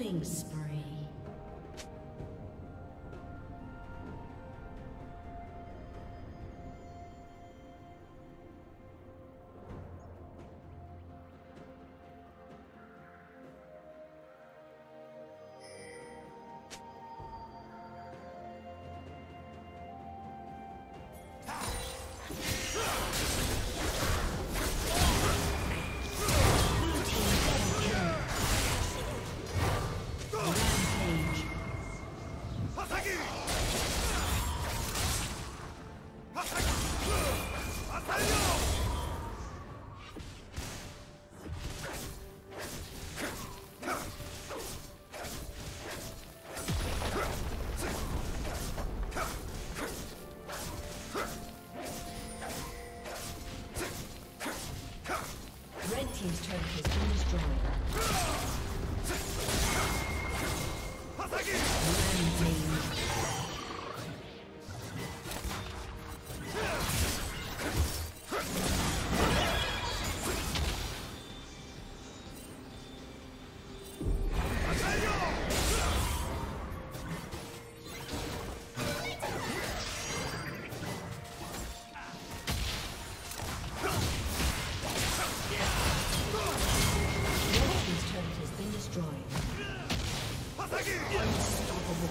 Killing spree. Come on.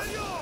Legend.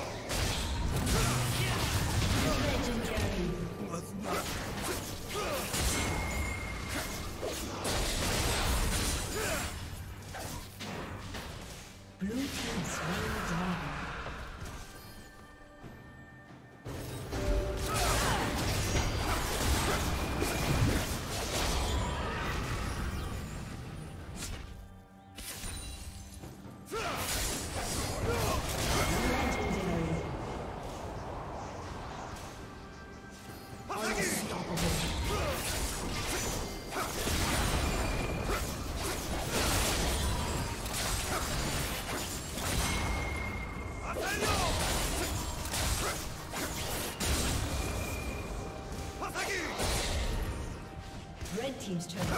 Team's turret